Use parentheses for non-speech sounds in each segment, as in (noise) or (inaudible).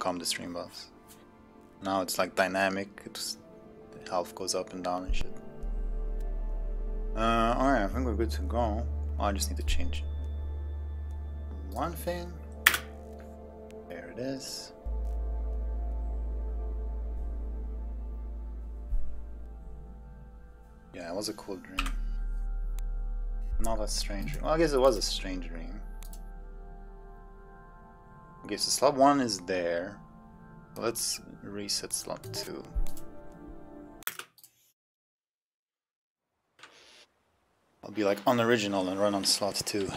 calm the stream buffs. Now it's like dynamic, it's, health goes up and down and shit. Uh, alright, I think we're good to go. Oh, I just need to change one thing. There it is. Yeah, it was a cool dream. Not a strange dream. Well, I guess it was a strange dream. Okay, so slot 1 is there. Let's reset slot 2. I'll be like unoriginal and run on slot 2.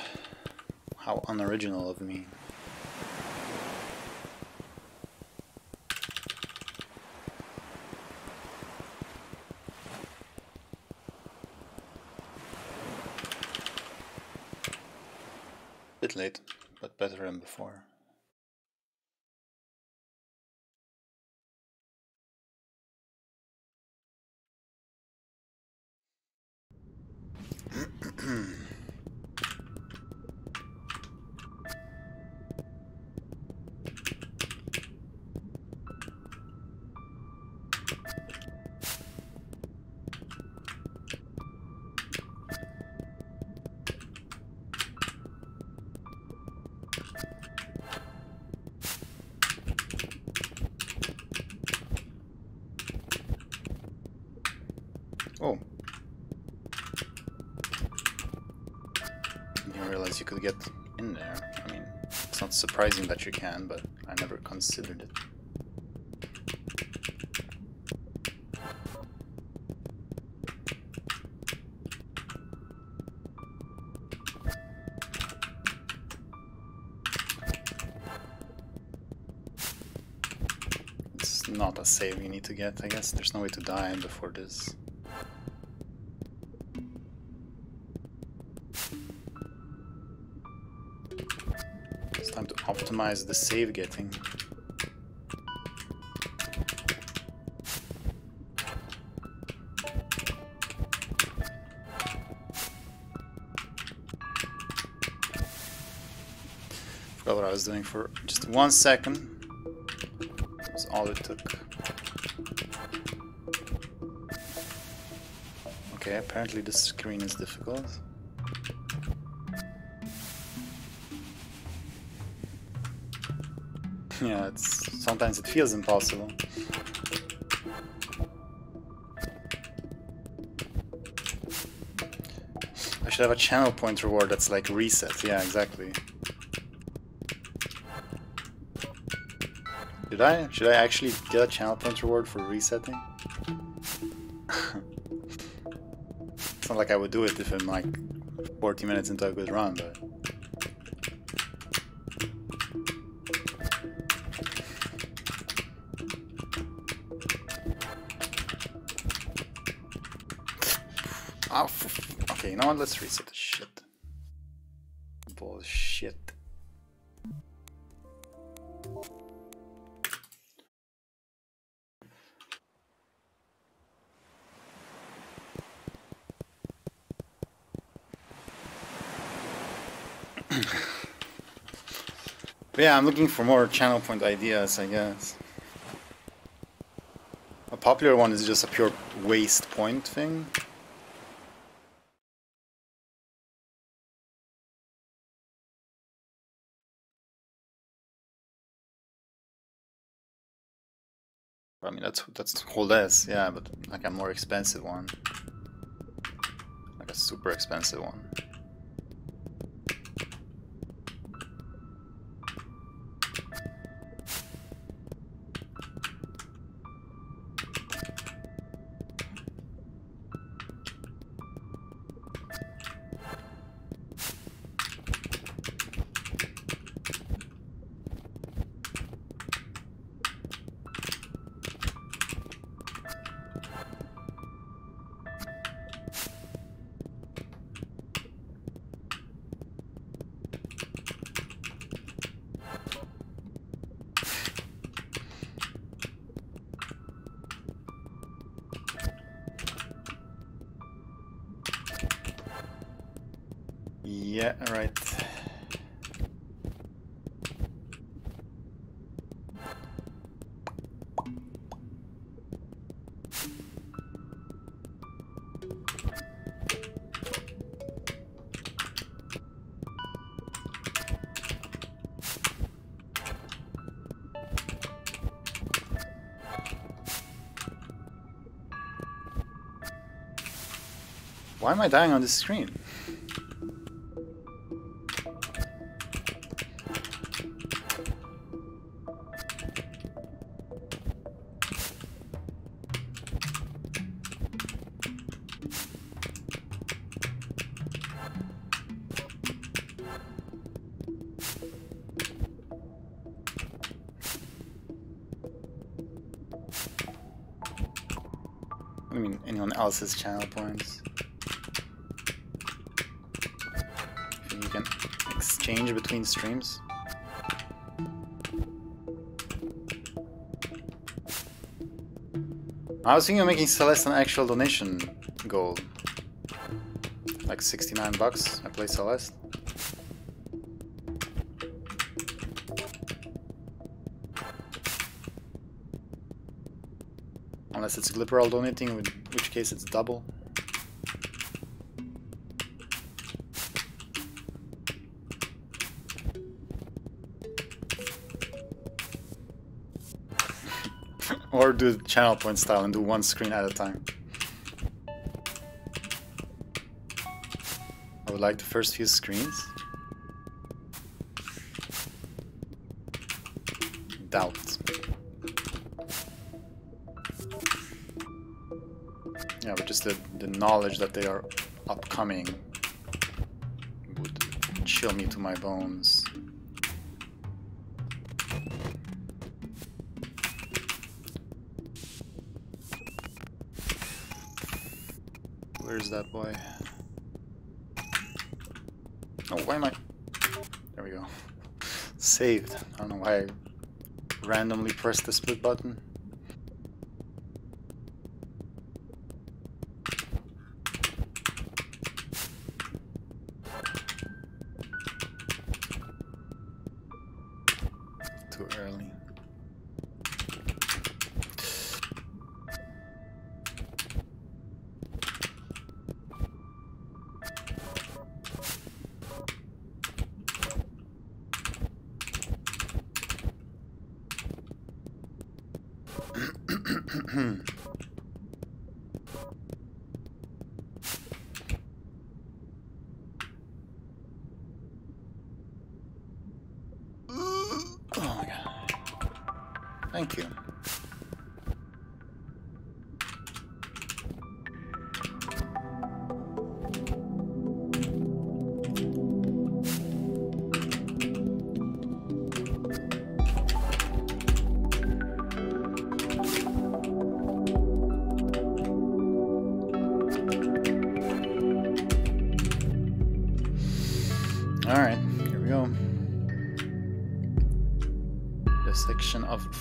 How unoriginal of me. Bit late, but better than before. You can, but I never considered it. It's not a save you need to get, I guess. There's no way to die before this. Optimize the save getting. Forgot what I was doing for just one second. That's all it took. Okay, apparently the screen is difficult. Yeah, it's sometimes it feels impossible. I should have a channel point reward that's like reset. Yeah, exactly. Did I? Should I actually get a channel point reward for resetting? (laughs) it's not like I would do it if I'm like 40 minutes into a good run, but... know what? Let's reset the shit. Bullshit. yeah, I'm looking for more channel point ideas, I guess. A popular one is just a pure waste point thing. That's that's whole S, yeah, but like a more expensive one, like a super expensive one. Why am I dying on this screen? I mean, anyone else's channel points. Between streams. I was thinking of making Celeste an actual donation goal. Like 69 bucks, I play Celeste. Unless it's Glipperall donating, in which case it's double. Do channel point style and do one screen at a time. I would like the first few screens. Doubt. Yeah, but just the, the knowledge that they are upcoming would chill me to my bones. Where's that boy? Oh, why am I... There we go. (laughs) Saved. I don't know why I randomly pressed the split button.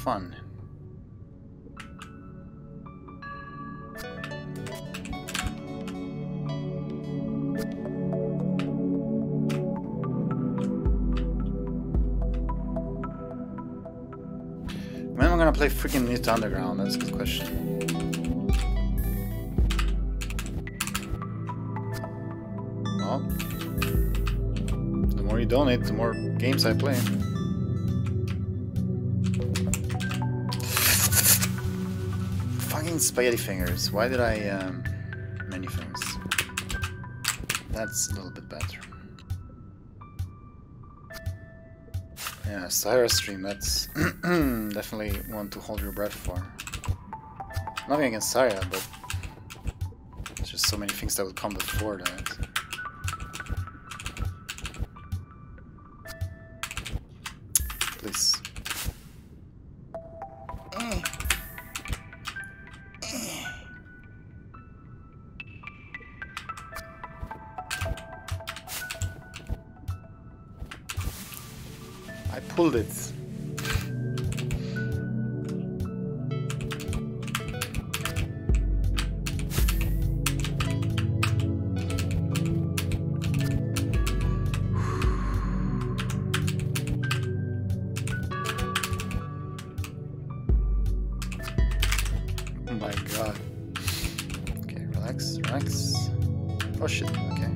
Fun. When am I gonna play freaking Knytt Underground? That's a good question. Well, the more you donate, the more games I play. Spaghetti fingers. Why did I um, menu things? That's a little bit better. Yeah, Syra stream. That's (clears throat) definitely one to hold your breath for. Nothing against Syra, but there's just so many things that would come before that. Oh shit, okay.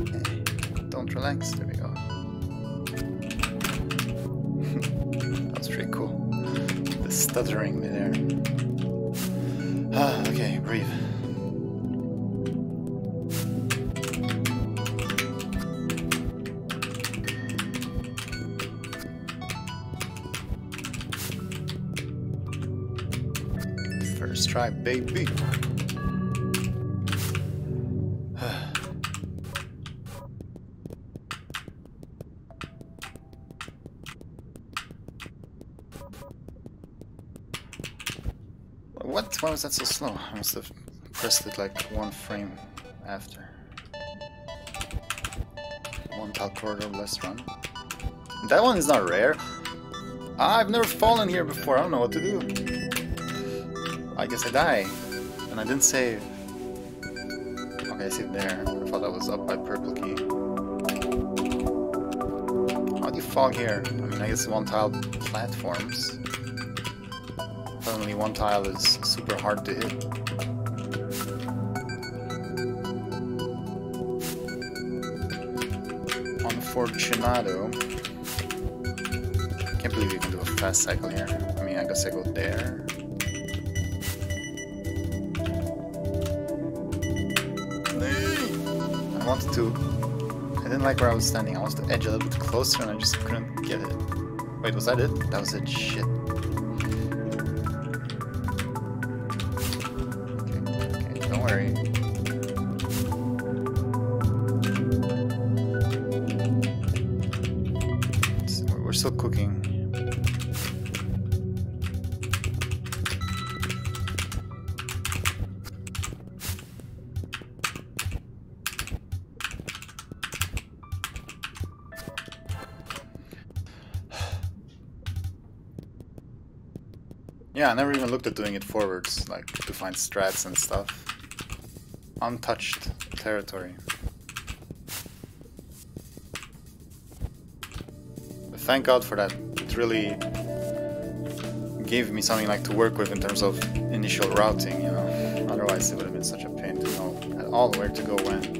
okay. Don't relax, there we go. (laughs) That's pretty cool. The stuttering me there. Ah, okay, breathe. First try, baby. That so slow? I must have pressed it like one frame after. One tile corridor, less run. That one is not rare. Ah, I've never fallen here before, I don't know what to do. I guess I die. And I didn't save. Okay, I saved there. I thought I was up by purple key. How do you fall here? I mean, I guess one tile platforms. Only one tile is super hard to hit. Unfortunado. Can't believe you can do a fast cycle here. I mean, I guess I go there. I wanted to... I didn't like where I was standing. I wanted to edge a little bit closer and I just couldn't get it. Wait, was that it? That was it. Shit. Yeah, I never even looked at doing it forwards, like to find strats and stuff. Untouched territory. But thank God for that. It really gave me something like to work with in terms of initial routing, you know. Otherwise it would have been such a pain to know at all where to go when.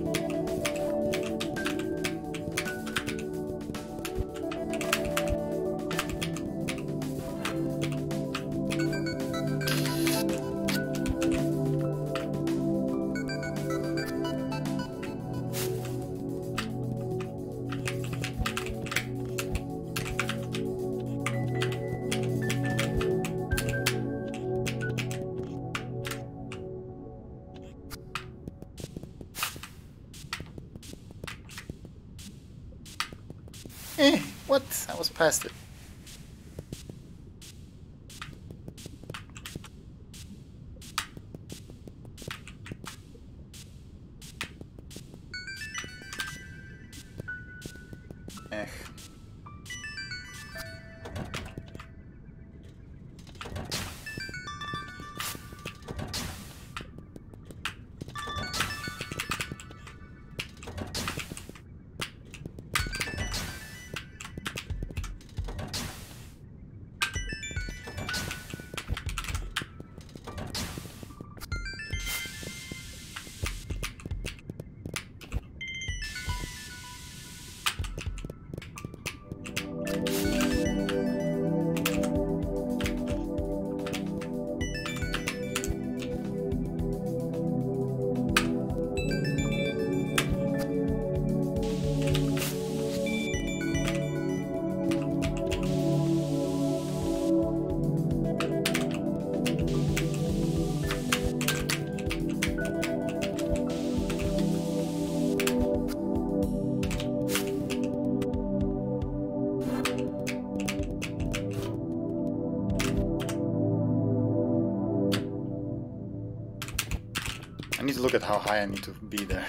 At how high I need to be there.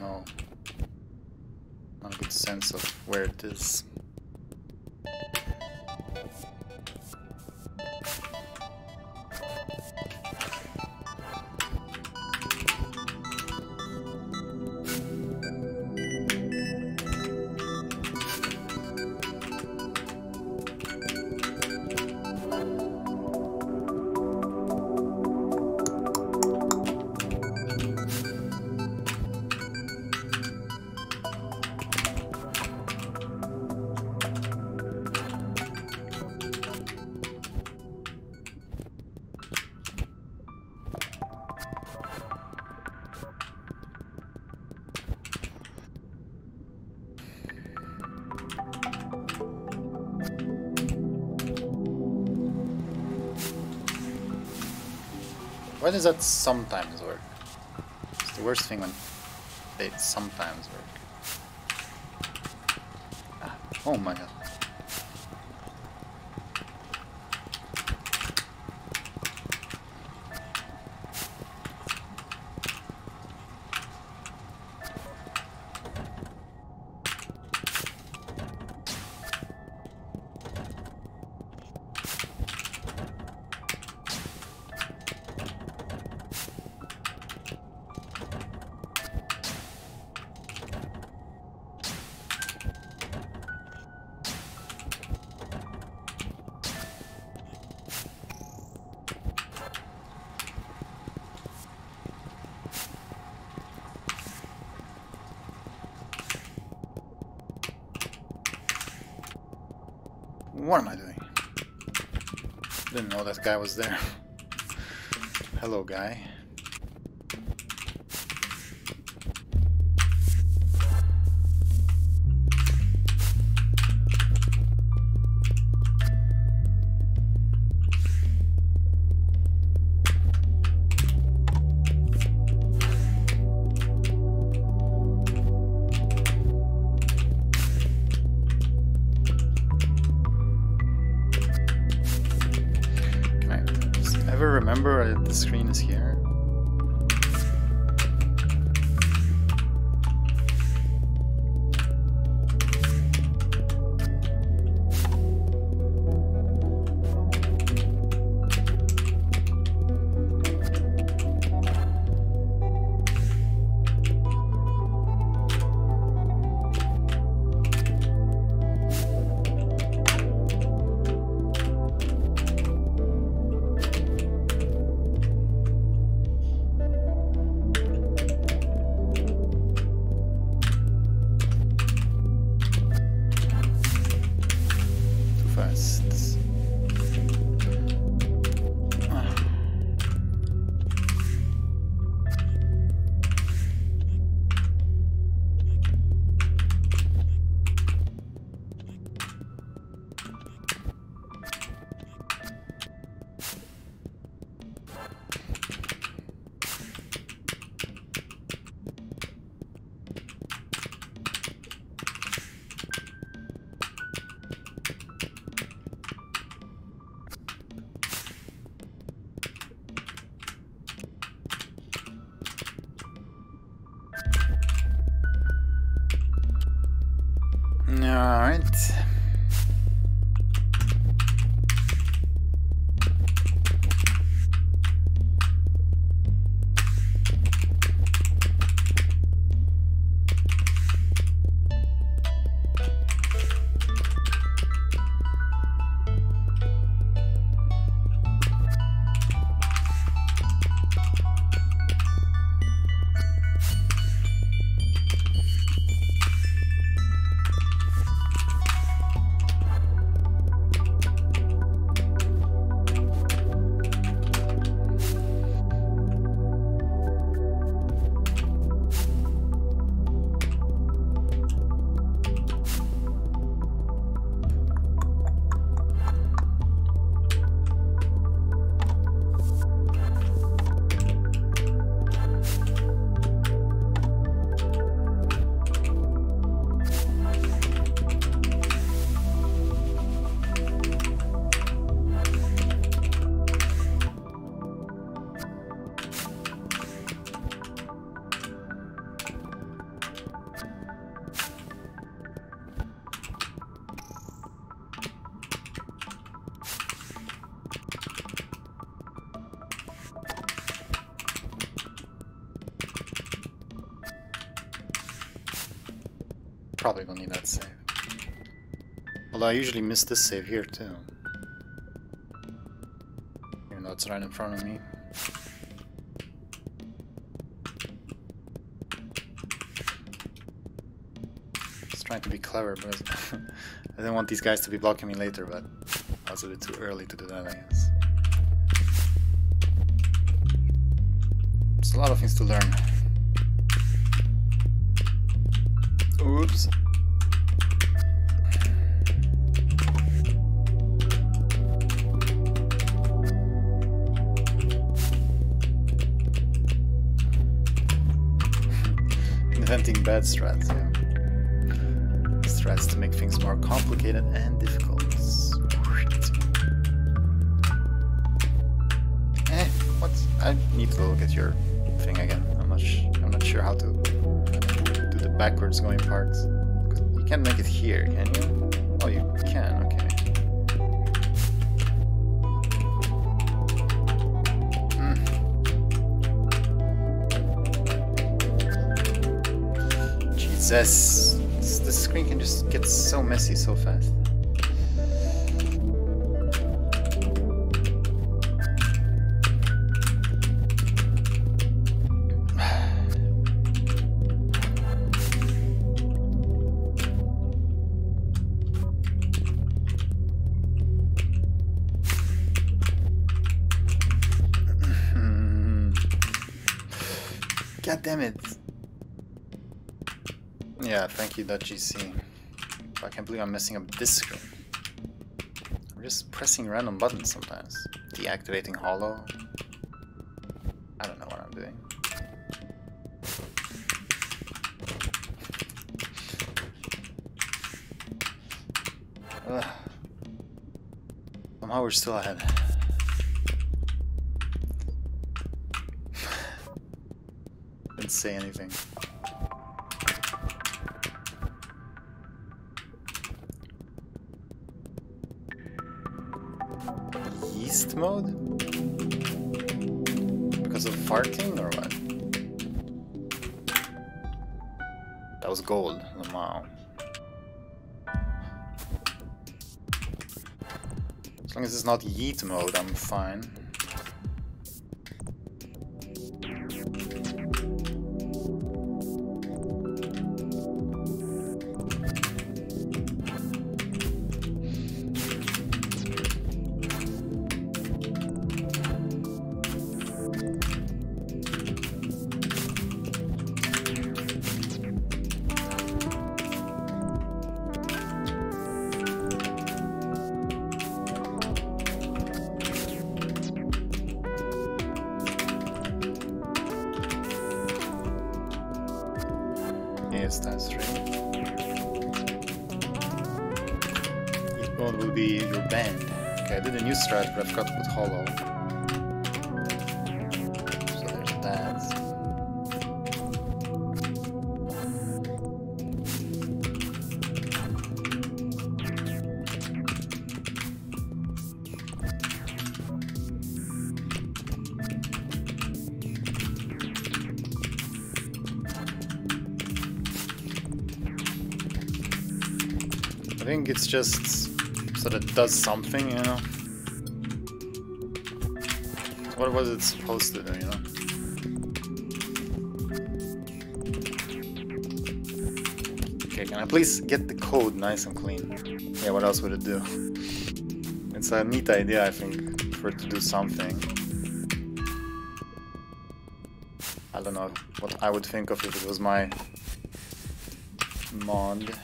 No. Not a good sense of where it is. That sometimes work? It's the worst thing when they sometimes What am I doing? Didn't know that guy was there. Hello, guy. Need that save. Although I usually miss this save here too. Even though it's right in front of me. Just trying to be clever, but (laughs) I didn't want these guys to be blocking me later, but I was a bit too early to do that, I guess. There's a lot of things to learn. Oops. Inventing bad strats, yeah. Strats to make things more complicated and difficult. Eh, what? I need to look at your thing again. I'm not, I'm not sure how to do the backwards going parts. You can't make it here, can you? Oh, you Jesus, the screen can just get so messy so fast. Yeah, thank you, .gc. I can't believe I'm messing up this screen. I'm just pressing random buttons sometimes. Deactivating hollow. I don't know what I'm doing. Ugh. Somehow we're still ahead. (sighs) Didn't say anything. Yeast mode? Because of farting or what? That was gold, wow. As long as it's not yeet mode, I'm fine. Just so that it does something, you know? What was it supposed to do, you know? Okay, can I please get the code nice and clean? Yeah, what else would it do? (laughs) It's a neat idea, I think, for it to do something. I don't know what I would think of if it was my mod.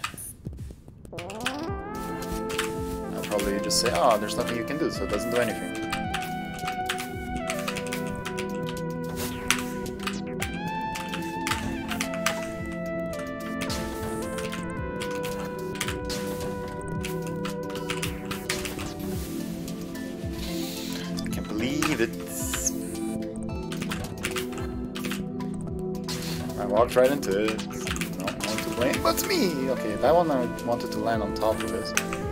Just say, oh, there's nothing you can do, so it doesn't do anything. I can't believe it. I walked right into it. No one to blame but me! Okay, that one I wanted to land on top of it.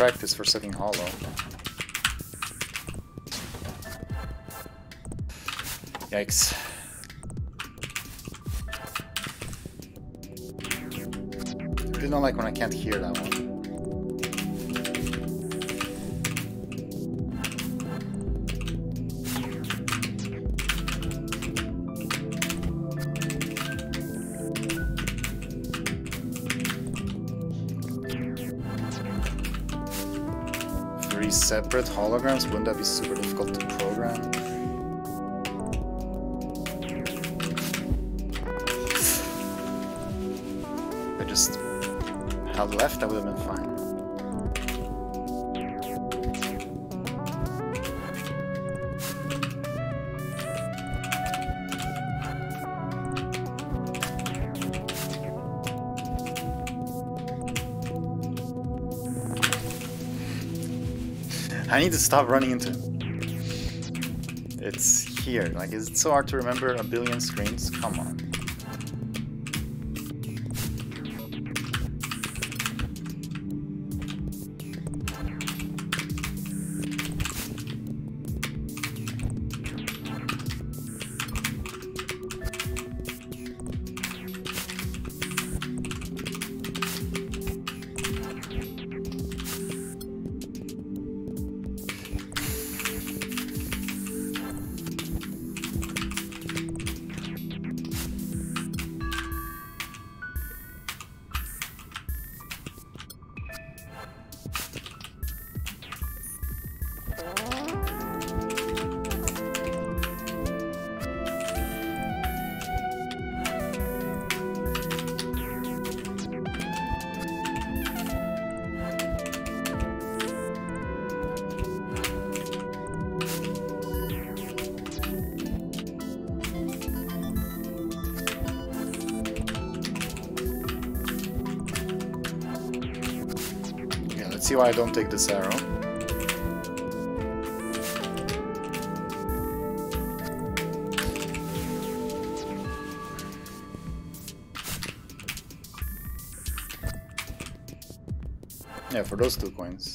Practice for setting hollow. Yikes. I don't like when I can't hear that one. Separate holograms? Wouldn't that be super difficult to program? I just held left, that would have I need to stop running into It's here. Like, is it so hard to remember a billion screens? Come on. See why I don't take this arrow. Yeah, for those two coins.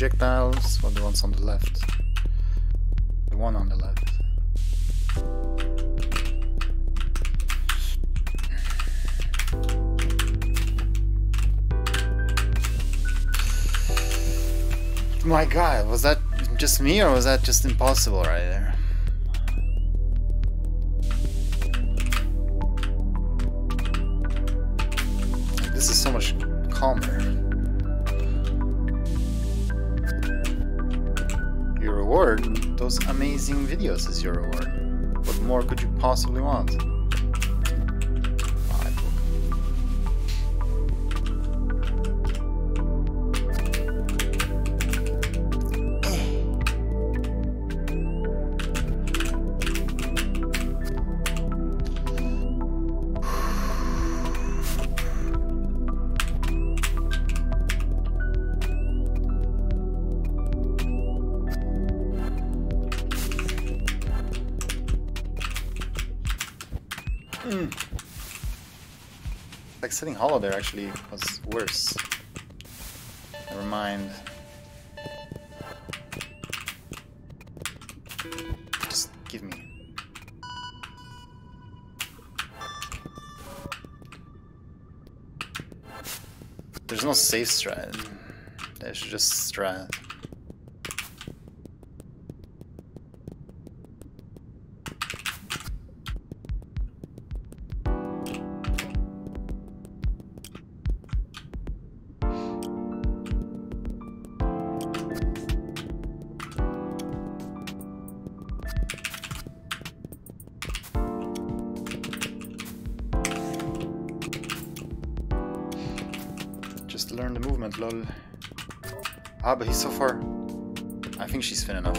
Projectiles or the ones on the left? The one on the left. My god, was that just me or was that just impossible right there? Those amazing videos is your reward. What more could you possibly want? Sitting hollow there actually was worse. Never mind. Just give me. There's no safe strat. There's just strat. But he's so far. I think she's thin enough.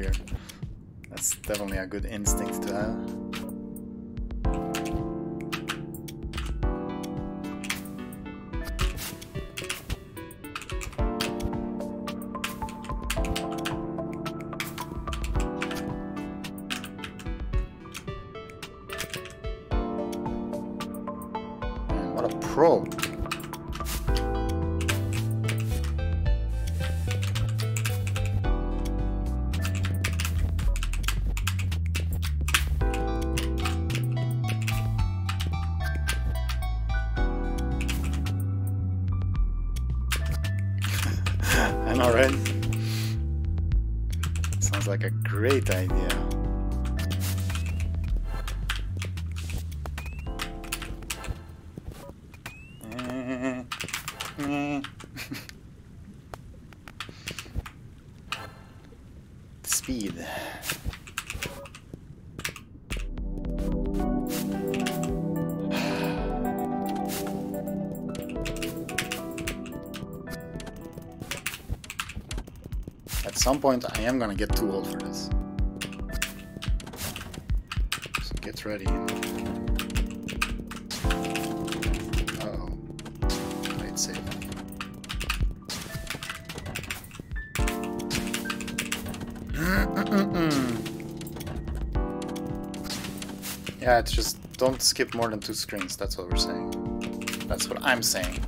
fear. That's definitely a good instinct to have. Speed. some point I am gonna get too old for this. So get ready. Just don't skip more than two screens, that's what we're saying. That's what I'm saying.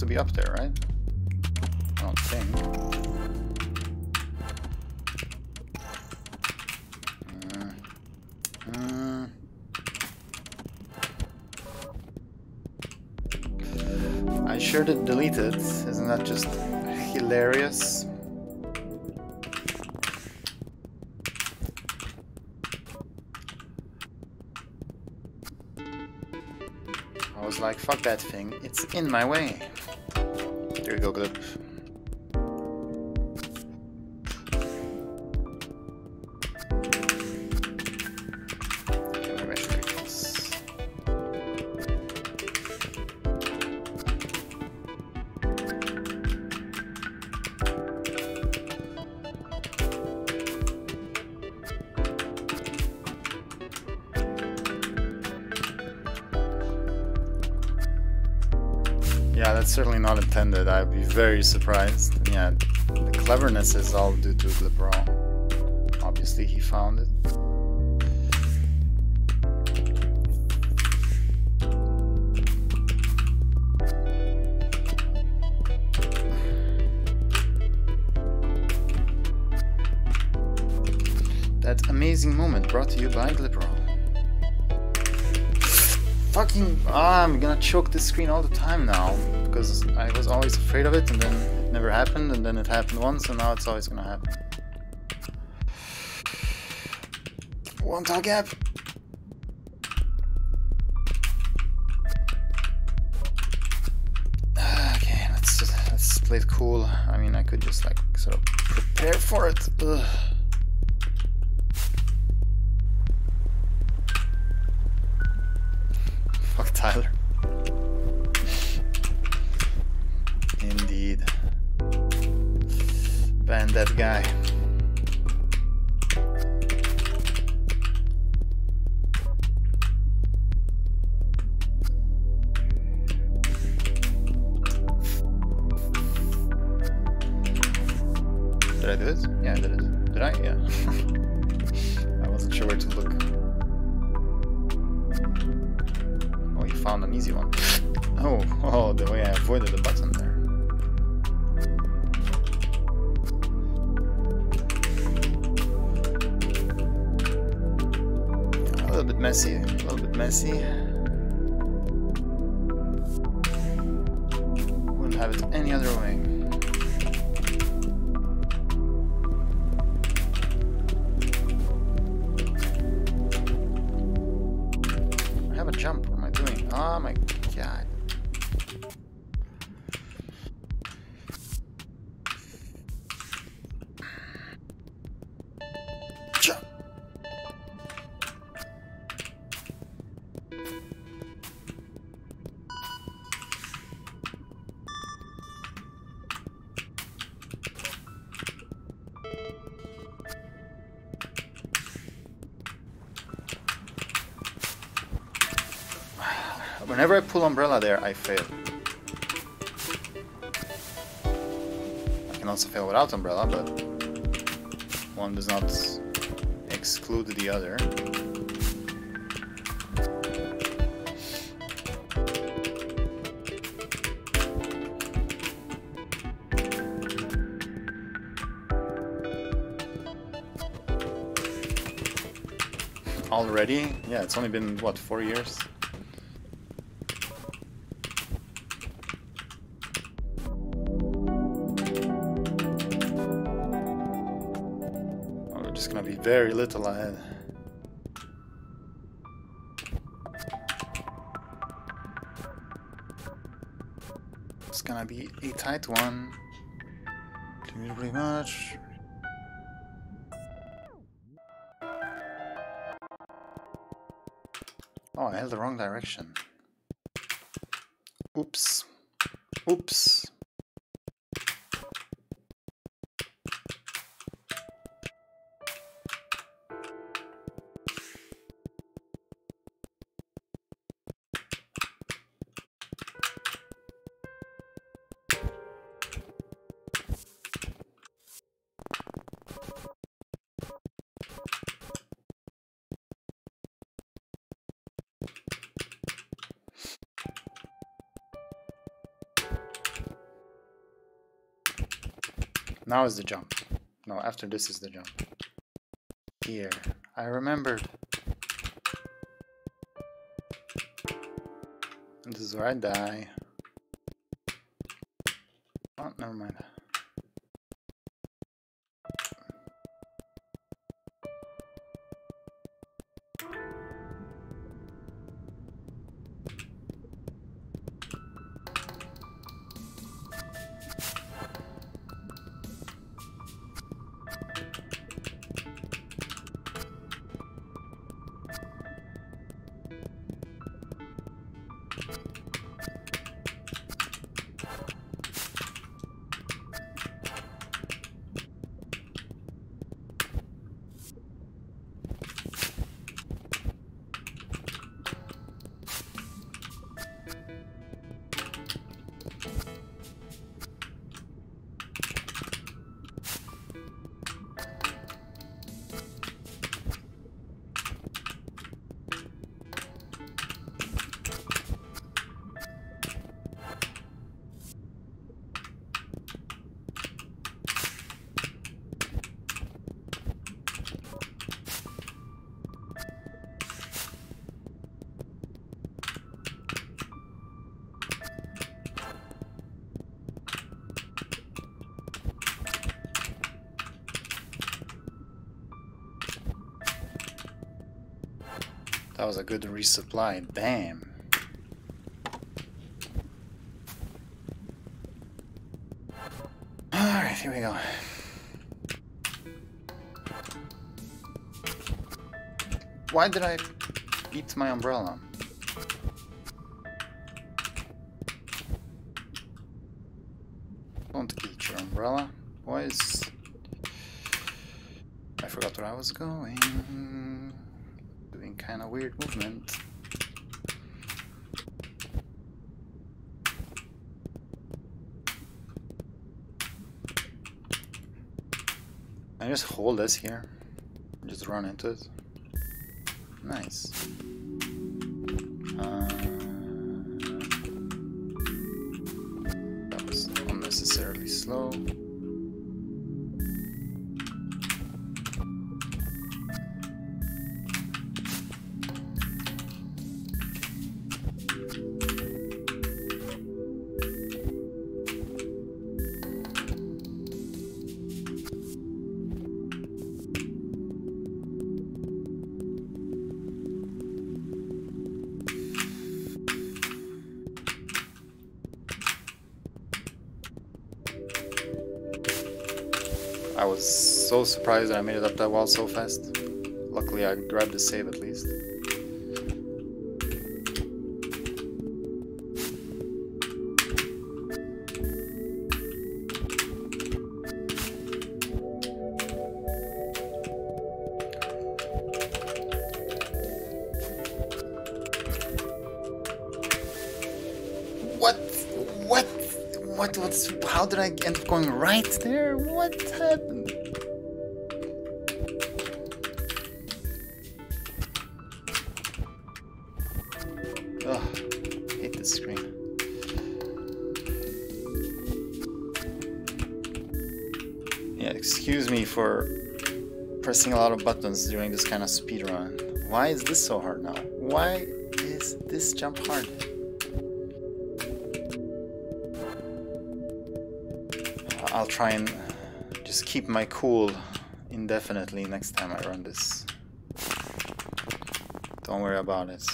To be up there, I was like, fuck that thing, it's in my way. There you go, Glip. Very surprised. Yeah, the cleverness is all due to Glipperall. Obviously, he found it. That amazing moment brought to you by Glipperall fucking... Ah, I'm gonna choke the screen all the time now. Because I was always afraid of it and then it never happened and then it happened once and now it's always gonna happen. One tall gap. Okay, let's let's play it cool. I mean, I could just like sort of prepare for it. Ugh. Oh, oh, the way I avoided the button there. A little bit messy, a little bit messy. Wouldn't have it any other way. I fail. I can also fail without umbrella, but one does not exclude the other. Already? Yeah, it's only been, what, four years? Very little ahead. It's gonna be a tight one. Pretty much. Oh, I held the wrong direction. Oops. Oops. Now is the jump. No, after this is the jump. Here. I remembered. This is where I die. Oh, never mind. That was a good resupply. Damn. Alright, here we go. Why did I eat my umbrella? Don't eat your umbrella, boys. I forgot where I was going kind of weird movement. I just hold this here, just run into it. Surprised that I made it up that wall so fast. Luckily I grabbed the save at least. What? What? What? What's? How did I end up going right there? What happened? Excuse me for pressing a lot of buttons during this kind of speed run. Why is this so hard now? Why is this jump hard? I'll try and just keep my cool indefinitely next time I run this. Don't worry about it.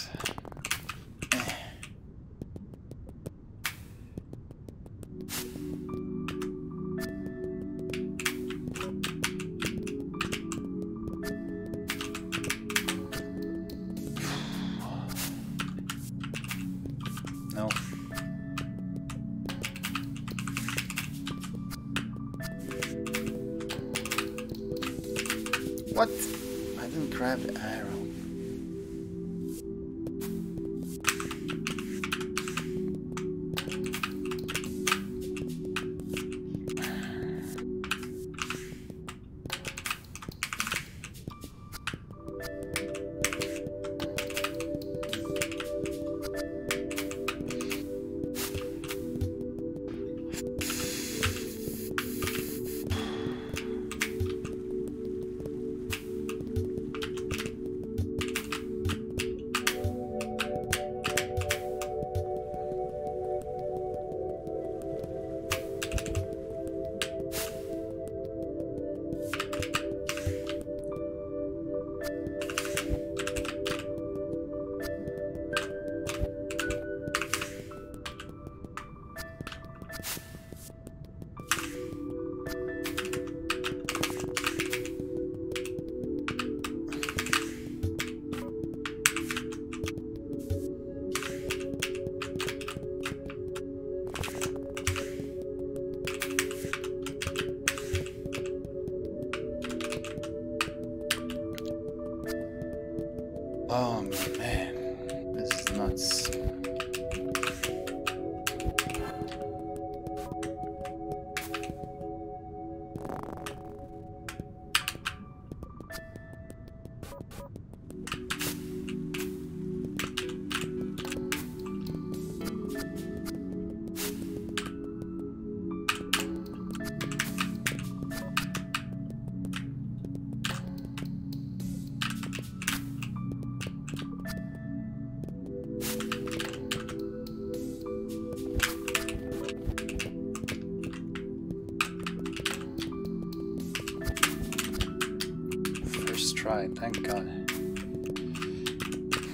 Thank god.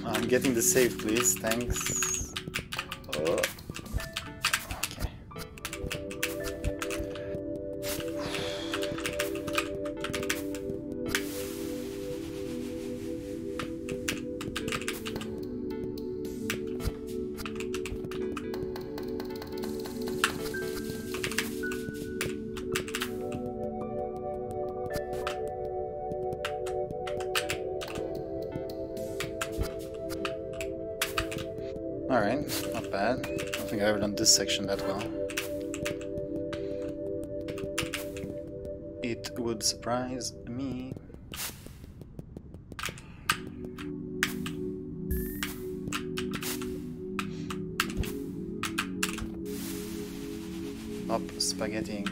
I'm getting the save, please, thanks. This section that well. It would surprise me. Up, spaghetti.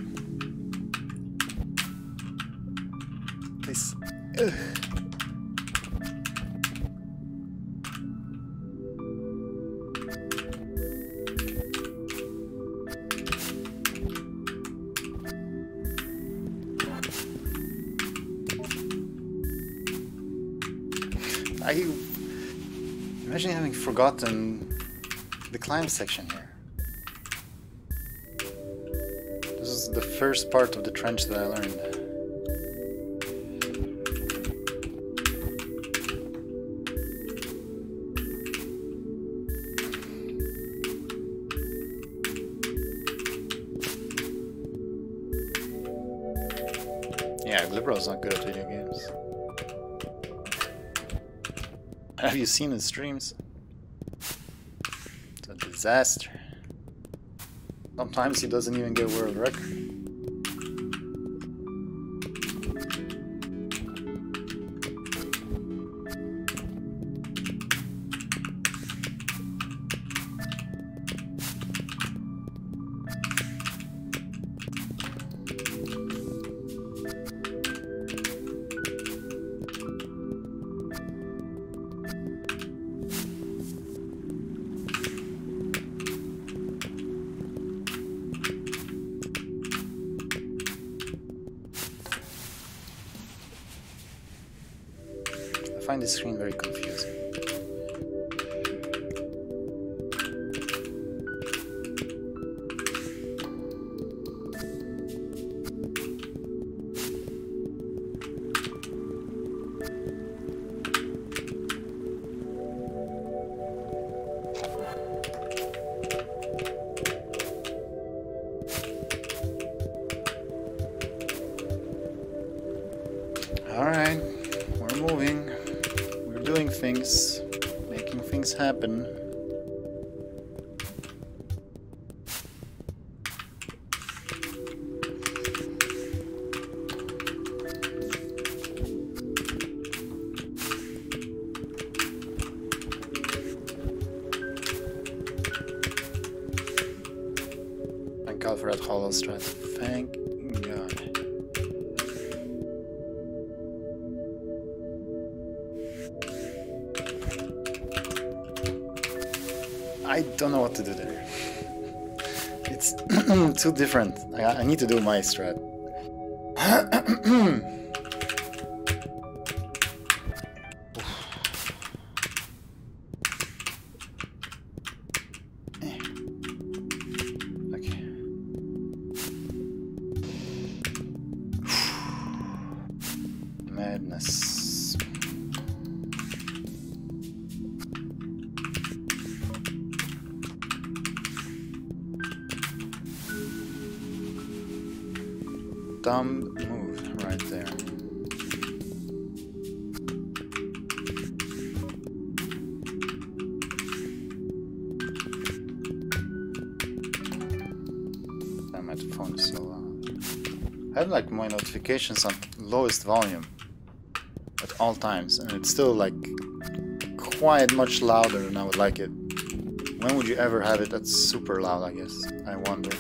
Please. Ugh. I imagine having forgotten the climb section here. This is the first part of the trench that I learned. Yeah, Glibro's not good Have you seen his streams? It's a disaster. Sometimes he doesn't even get world record. We're moving. We're doing things, making things happen. Too different. I, I need to do my strat. On lowest volume at all times and it's still like quite much louder than I would like it. When would you ever have it that's super loud I guess? I wonder.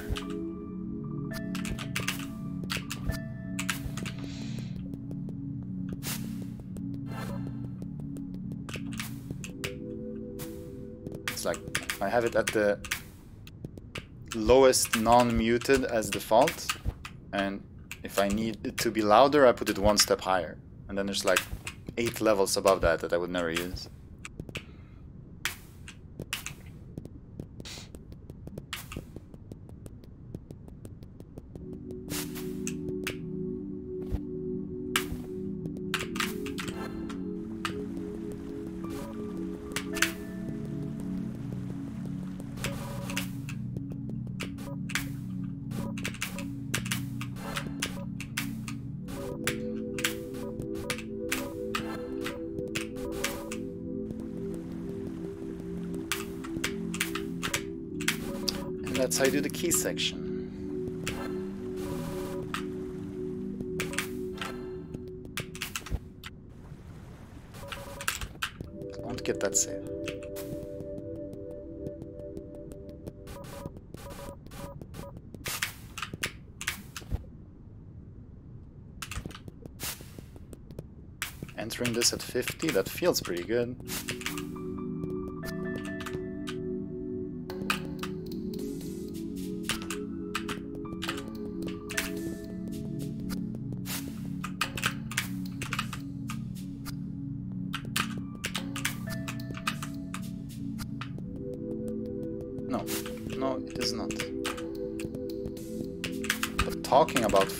It's like I have it at the lowest non-muted as default and I need it to be louder I put it one step higher and then there's like eight levels above that that I would never use. Section. I want get that save. Entering this at 50, that feels pretty good.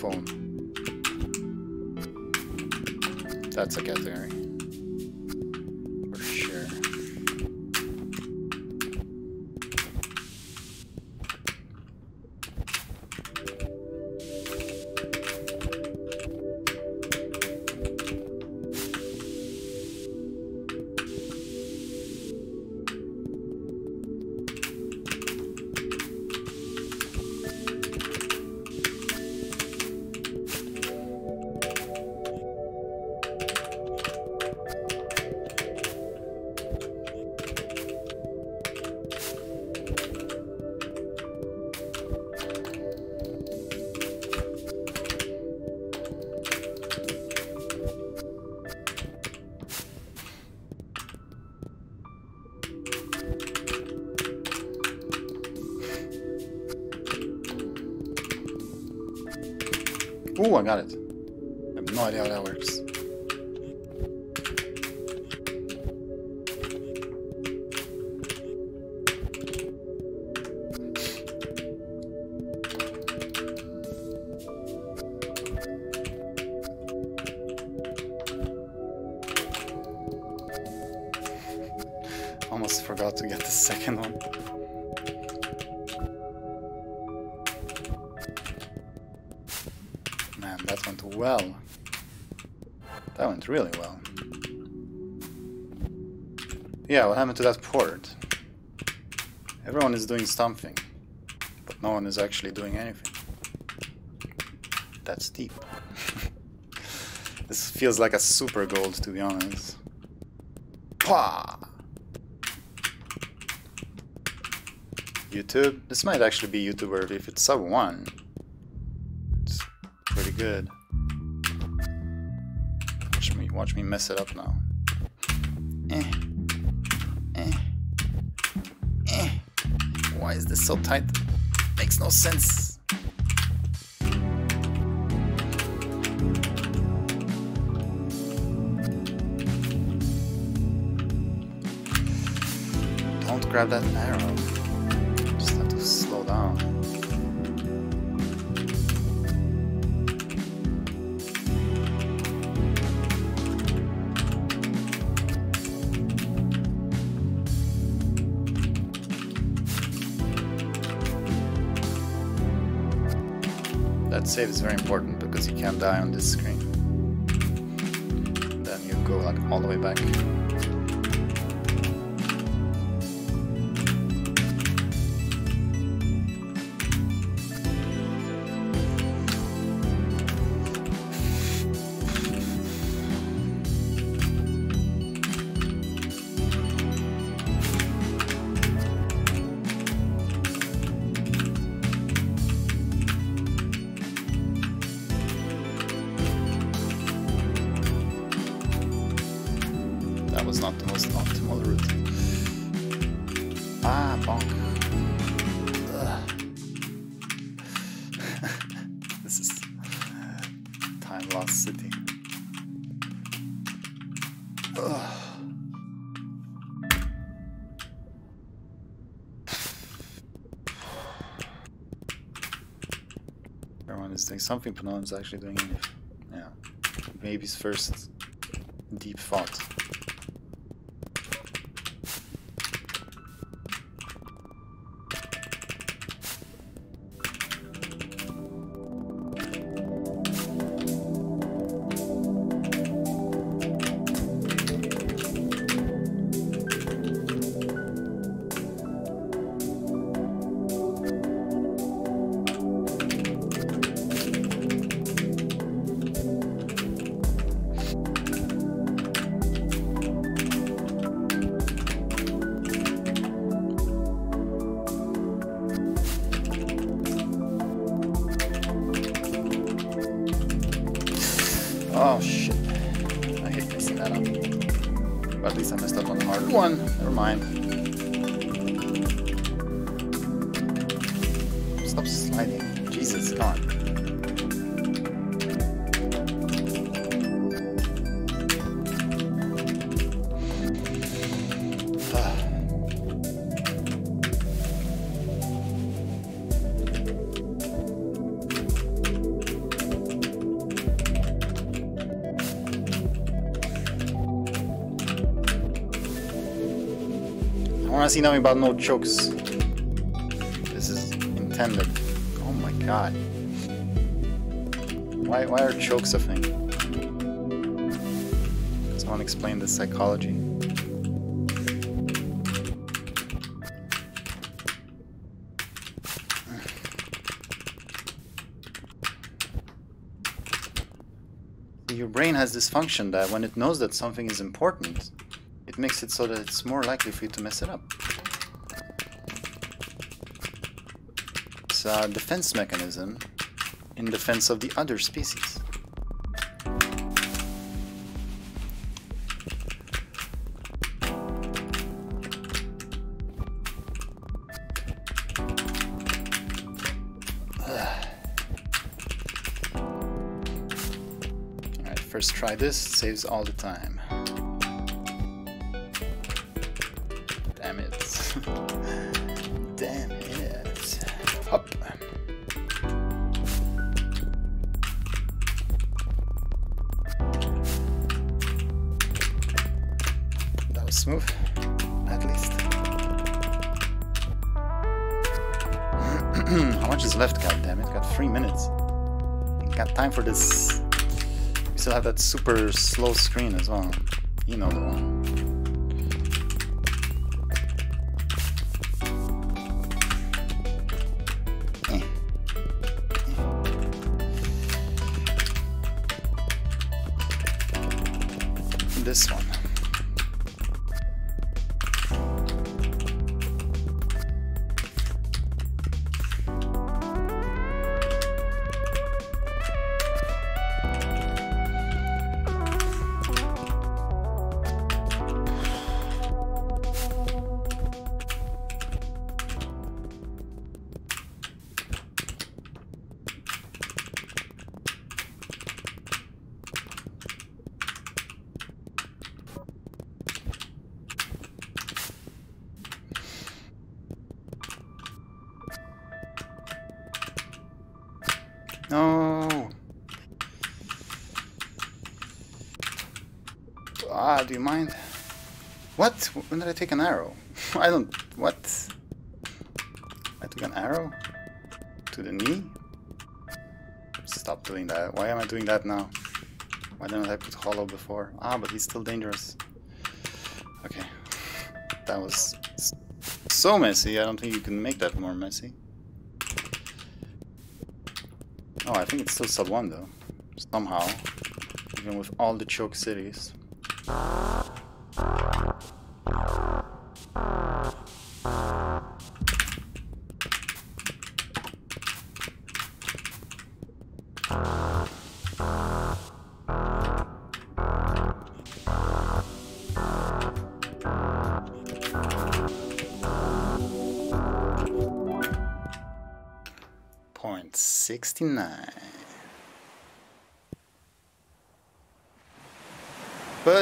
Phone. That's a. For Ooh, I got it. I have no idea how that works. Yeah, what happened to that port? Everyone is doing something, but no one is actually doing anything. That's deep. (laughs) this feels like a super gold, to be honest. Pah! YouTube. This might actually be YouTube if it's sub 1. It's pretty good. Watch me mess it up now. So tight? Makes no sense. Don't grab that arrow. That save is very important because you can't die on this screen. Then you go like all the way back. Something is actually doing. Yeah. Maybe his first deep thought. Stop sliding. Jesus, on. want to see nothing about no chokes. This intended. Oh my god. Why, why are chokes a thing? Someone explain the psychology. Your brain has this function that when it knows that something is important, it makes it so that it's more likely for you to mess it up. A defense mechanism in defense of the other species. Alright, first try this, saves all the time. Super slow screen as well. You know the one. Do you mind? What? When did I take an arrow? (laughs) I don't... What? I took an arrow? To the knee? Stop doing that. Why am I doing that now? Why didn't I put hollow before? Ah, but he's still dangerous. Okay. That was so messy. I don't think you can make that more messy. Oh, I think it's still sub 1 though. Somehow. Even with all the choke cities. Ah.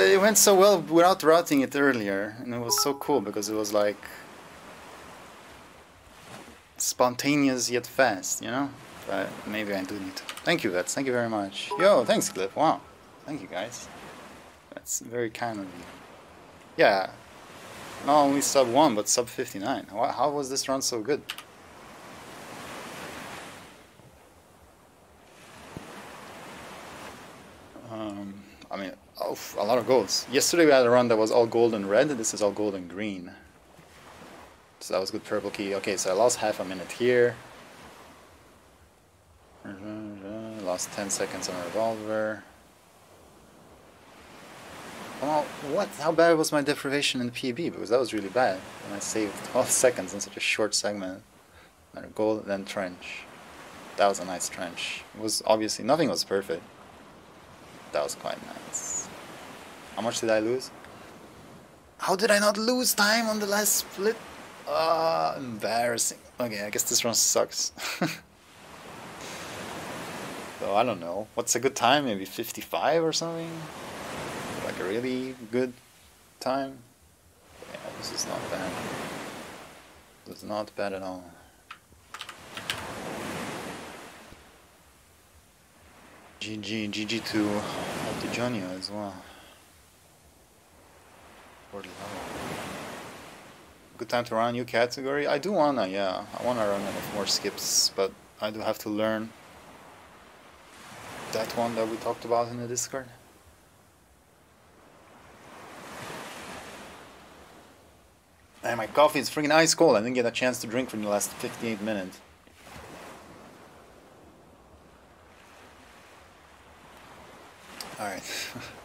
It went so well without routing it earlier, and it was so cool because it was like spontaneous yet fast, you know? But maybe I do need to. Thank you, Vets. Thank you very much. Yo, thanks, Cliff. Wow. Thank you, guys. That's very kind of you. Yeah. Not only sub 1, but sub 59. How was this run so good? Um, I mean, oh, a lot of golds. Yesterday we had a run that was all gold and red, and this is all gold and green. So that was good purple key. Okay, so I lost half a minute here. Lost 10 seconds on a revolver. Well, what? How bad was my deprivation in PB? Because that was really bad. And I saved (laughs) 12 seconds in such a short segment. And a gold, then trench. That was a nice trench. It was obviously, nothing was perfect. That was quite nice. How much did I lose? How did I not lose time on the last split? Uh, embarrassing. Okay, I guess this run sucks. (laughs) so I don't know. What's a good time? Maybe 55 or something? Like a really good time? Yeah, this is not bad. This is not bad at all. GG, GG to Altijonio as well. Good time to run a new category? I do wanna, yeah. I wanna run more skips, but I do have to learn that one that we talked about in the Discord. And my coffee is freaking ice cold. I didn't get a chance to drink for the last 58 minutes. Alright. (laughs)